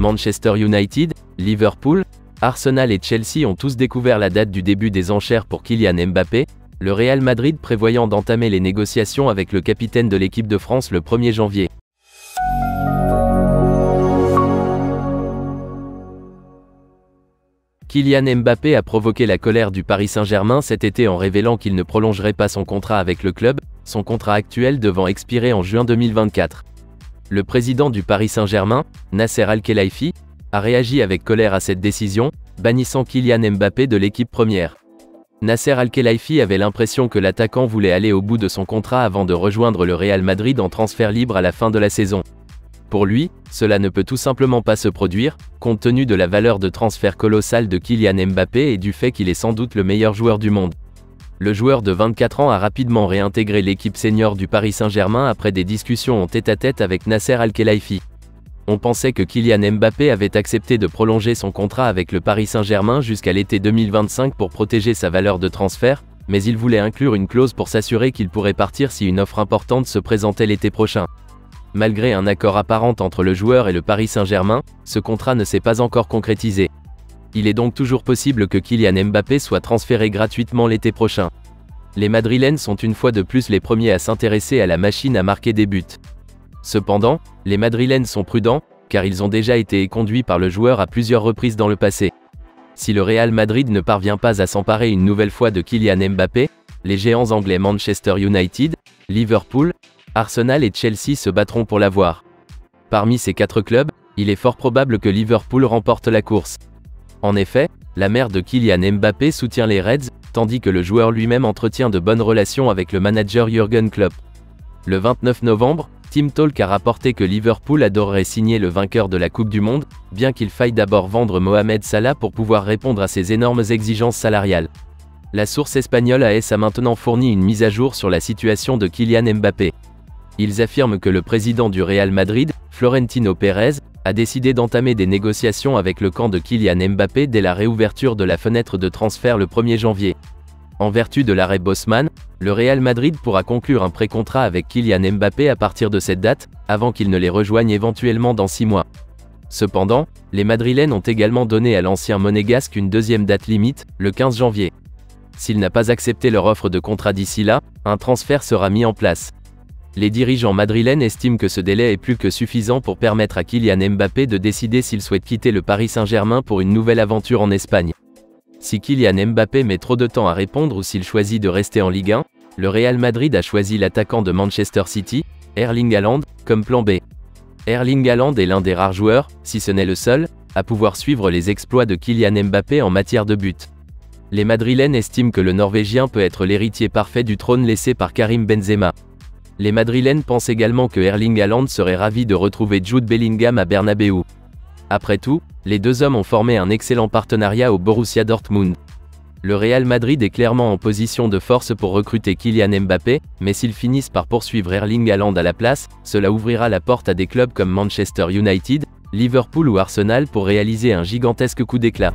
Manchester United, Liverpool, Arsenal et Chelsea ont tous découvert la date du début des enchères pour Kylian Mbappé, le Real Madrid prévoyant d'entamer les négociations avec le capitaine de l'équipe de France le 1er janvier. Kylian Mbappé a provoqué la colère du Paris Saint-Germain cet été en révélant qu'il ne prolongerait pas son contrat avec le club, son contrat actuel devant expirer en juin 2024. Le président du Paris Saint-Germain, Nasser Al-Khelaifi, a réagi avec colère à cette décision, bannissant Kylian Mbappé de l'équipe première. Nasser Al-Khelaifi avait l'impression que l'attaquant voulait aller au bout de son contrat avant de rejoindre le Real Madrid en transfert libre à la fin de la saison. Pour lui, cela ne peut tout simplement pas se produire, compte tenu de la valeur de transfert colossale de Kylian Mbappé et du fait qu'il est sans doute le meilleur joueur du monde. Le joueur de 24 ans a rapidement réintégré l'équipe senior du Paris Saint-Germain après des discussions en tête-à-tête avec Nasser Al-Khelaifi. On pensait que Kylian Mbappé avait accepté de prolonger son contrat avec le Paris Saint-Germain jusqu'à l'été 2025 pour protéger sa valeur de transfert, mais il voulait inclure une clause pour s'assurer qu'il pourrait partir si une offre importante se présentait l'été prochain. Malgré un accord apparent entre le joueur et le Paris Saint-Germain, ce contrat ne s'est pas encore concrétisé. Il est donc toujours possible que Kylian Mbappé soit transféré gratuitement l'été prochain. Les Madrilènes sont une fois de plus les premiers à s'intéresser à la machine à marquer des buts. Cependant, les Madrilènes sont prudents, car ils ont déjà été conduits par le joueur à plusieurs reprises dans le passé. Si le Real Madrid ne parvient pas à s'emparer une nouvelle fois de Kylian Mbappé, les géants anglais Manchester United, Liverpool, Arsenal et Chelsea se battront pour l'avoir. Parmi ces quatre clubs, il est fort probable que Liverpool remporte la course. En effet, la mère de Kylian Mbappé soutient les Reds, tandis que le joueur lui-même entretient de bonnes relations avec le manager Jürgen Klopp. Le 29 novembre, Team Talk a rapporté que Liverpool adorerait signer le vainqueur de la Coupe du Monde, bien qu'il faille d'abord vendre Mohamed Salah pour pouvoir répondre à ses énormes exigences salariales. La source espagnole AS a maintenant fourni une mise à jour sur la situation de Kylian Mbappé. Ils affirment que le président du Real Madrid, Florentino Pérez, a décidé d'entamer des négociations avec le camp de Kylian Mbappé dès la réouverture de la fenêtre de transfert le 1er janvier. En vertu de l'arrêt Bosman, le Real Madrid pourra conclure un pré-contrat avec Kylian Mbappé à partir de cette date, avant qu'il ne les rejoigne éventuellement dans six mois. Cependant, les Madrilènes ont également donné à l'ancien monégasque une deuxième date limite, le 15 janvier. S'il n'a pas accepté leur offre de contrat d'ici là, un transfert sera mis en place. Les dirigeants madrilènes estiment que ce délai est plus que suffisant pour permettre à Kylian Mbappé de décider s'il souhaite quitter le Paris Saint-Germain pour une nouvelle aventure en Espagne. Si Kylian Mbappé met trop de temps à répondre ou s'il choisit de rester en Ligue 1, le Real Madrid a choisi l'attaquant de Manchester City, Erling Haaland, comme plan B. Erling Haaland est l'un des rares joueurs, si ce n'est le seul, à pouvoir suivre les exploits de Kylian Mbappé en matière de but. Les Madrilènes estiment que le Norvégien peut être l'héritier parfait du trône laissé par Karim Benzema. Les Madrilènes pensent également que Erling Haaland serait ravi de retrouver Jude Bellingham à Bernabeu. Après tout, les deux hommes ont formé un excellent partenariat au Borussia Dortmund. Le Real Madrid est clairement en position de force pour recruter Kylian Mbappé, mais s'ils finissent par poursuivre Erling Haaland à la place, cela ouvrira la porte à des clubs comme Manchester United, Liverpool ou Arsenal pour réaliser un gigantesque coup d'éclat.